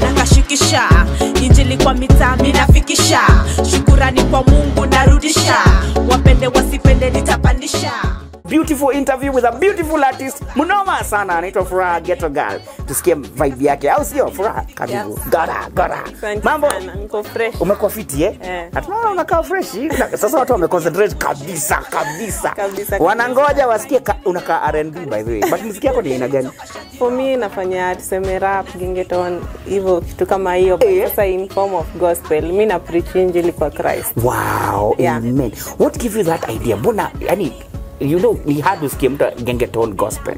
Nakashikisha injili kwa mitaa minafikisha shukurani kwa mungu narudisha. Wapende wasipende nitapandisha beautiful interview with a beautiful artist. Mnoma sana anaitwa furaha ghetto girl. Tusikie vibe yake au sio? Furaha karibu. Yes. Gara gara. Mambo? niko fresh. Umekuwa fiti eh? Yeah. hatunaona unakaa fresh. Sasa watu wameconcentrate kabisa kabisa. Kabisa, wanangoja wasikie ka, unakaa R&B by the way. But muziki yako ni aina gani? For me nafanya tuseme rap gengeton hivyo kitu kama hiyo. Yeah. sasa in form of gospel mi na preach injili kwa christ. Wow Yeah. amen. What give you that idea? Mbona yani you know ni hard usikie mtu gengeton gospel.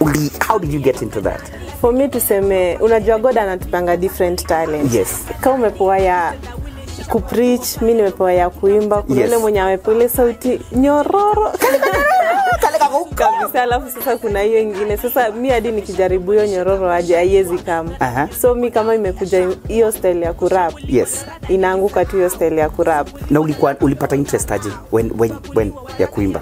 Uli, how did you get into that? For me tuseme unajua god anatupanga different talent Yes. kama umepewa ya kupreach mi nimepewa ya kuimba kuna Yes. mwenye amepewa ile sauti nyororo. Kabisa alafu sasa kuna hiyo ingine. Sasa mi hadi nikijaribu hiyo nyororo aje haiwezi kama uh-huh. so mi kama imekuja hiyo style ya kurap yes. inaanguka tu hiyo style ya kurap. Na ulikuwa ulipata interest aje when, when, when ya kuimba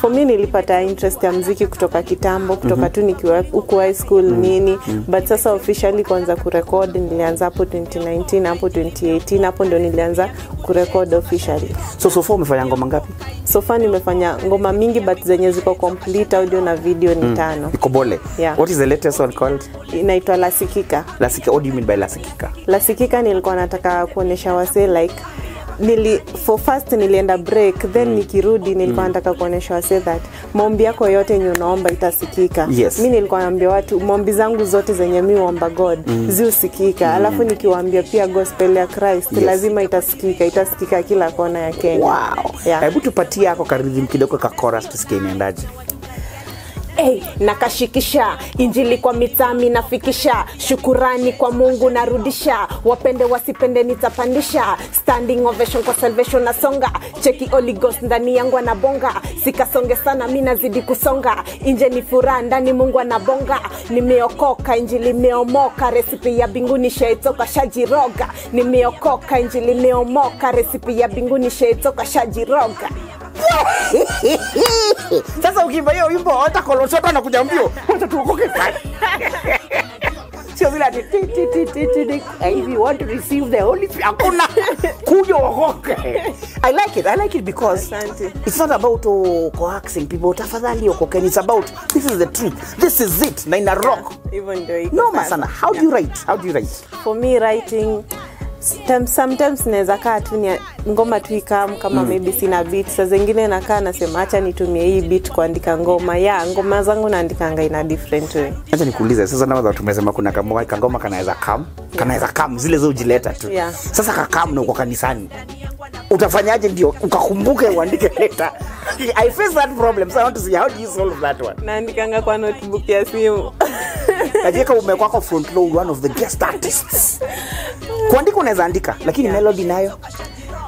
for me nilipata interest ya mziki kutoka kitambo kutoka mm-hmm. tu nikiwa huku high school mm-hmm. nini. Mm-hmm. but sasa officially kuanza kurekod nilianza hapo 2019 hapo 2018 hapo ndo nilianza kurekod officially. So so far umefanya ngoma ngapi? So far nimefanya ngoma mingi but zenye ziko complete audio na video ni tano. Iko bole. Yeah. what is the latest one called? Inaitwa lasikika. Lasika what do you mean by lasikika? Lasikika nilikuwa nataka kuonesha wasee like nili for first nilienda break then mm. nikirudi nilikuwa mm. nataka kuonyesha wase that maombi yako yote yenye unaomba itasikika Yes. mi nilikuwa naambia watu maombi zangu zote zenye mi uomba god mm. ziusikika mm. alafu nikiwaambia pia gospel ya christ Yes. lazima itasikika itasikika kila kona ya kenya wow Yeah. hebu tupatie ako karidhim kidogo kakoras tusikie inaendaje Hey, nakashikisha. Injili kwa mitami nafikisha. Shukurani kwa mungu narudisha. Wapende wasipende nitapandisha. Standing ovation kwa salvation nasonga. Cheki oligos ndani yangu anabonga. Sikasonge sana mi nazidi kusonga. Inje ni furaha ndani mungu anabonga. Nimeokoka injili imeomoka. Resipi ya binguni shaitoka shajiroga. Nimeokoka injili imeomoka. Resipi ya binguni shaitoka shajiroga sasa ukiimba hiyo wimbo hata kolosota hata anakuja mbio wacha tuokoke. Sio zile ati ti, ti, ti, ti, ti, ti. Eh, if you want to receive the holy spirit hakuna. Kuja uokoke. I like it i like it because Asante. it's not about oh, coaxing people. Tafadhali okokeni it's about this is the truth. This is it. Na ina rock. Ndio iko noma sana. how do you write? How do you write? For me writing Sometimes- naweza kaa tu ni ngoma tu ikam kama mm. maybe sina beat. Saa zingine nakaa nasema hacha nitumie hii beat kuandika ngoma. Ya ngoma zangu naandikanga ina different way. Acha nikuulize sasa nawa tumesema kuna kamo- kangoma kanaweza kam kanaweza kam zile zao jileta tu. Yeah. sasa kakam na uko kanisani utafanyaje ndio ukakumbuke uandike leta i face that problem so i want to see how do you solve that one? Naandikanga kwa notebook ya simu. Najeka umekwako front row one of the guest artists kuandika unaweza andika lakini melody nayo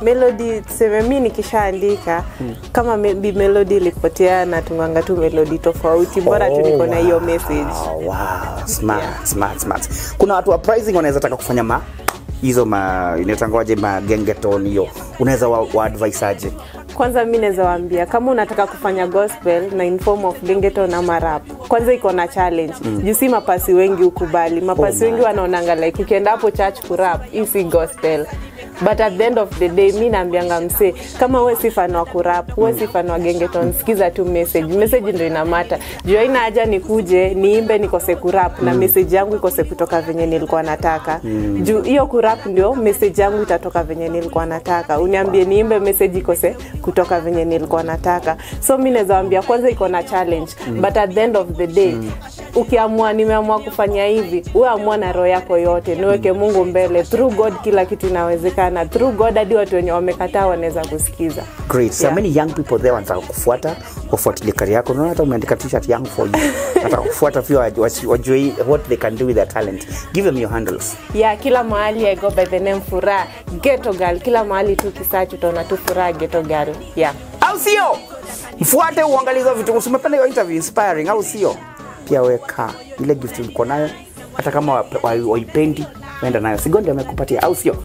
melody tuseme mi nikishaandika hmm. kama maybe melody ilipotea natunganga tu melody tofauti bora tu niko na hiyo message wow, smart, yeah. smart, smart. kuna watu wa pricing wanaweza taka kufanya ma hizo ma inatangoaje magengeton hiyo unaweza wa, wa aje kwanza mi naweza waambia kama unataka kufanya gospel na in form of gengeton ama rap kwanza iko na challenge. Mm. juu si mapasi wengi ukubali mapasi Oh, wengi wanaonanga like ukienda hapo church kurap hii si gospel. But at the end of the day mi naambianga msee kama we si fan wa kurap we si fan wa gengeton sikiza tu message. Message ndo inamata juu aina haja nikuje niimbe nikose kurap na message yangu ikose kutoka venye nilikuwa nataka. Mm. juu hiyo kurap ndio message yangu itatoka venye nilikuwa nataka. Uniambie niimbe message ikose kutoka venye nilikuwa nataka. So mi naweza kwanza iko na challenge mm. but at the end of the day. Mm. ukiamua nimeamua kufanya hivi amua na roho yako yote. Niweke mungu mbele. Through god kila kitu inawezekana. Through god hadi watu wenye wamekataa wanaweza kusikiza. Great. So Yeah. many young people there wanataka kufuata wafuatilie kari yako. Unaona hata umeandika t-shirt young for you. Nataka kufuata pia wajue what they can do with their talent. Give them your handles. Yeah kila mahali i go by the name furaha. Ghetto girl. Kila mahali tu kisachi utaona tu furaha ghetto girl. Yeah. Au sio mfuate uangalizo vitu umependa hiyo interview inspiring au sio? Pia weka ile gift uko nayo hata kama waipendi wa, wenda nayo. Sigondi amekupatia au sio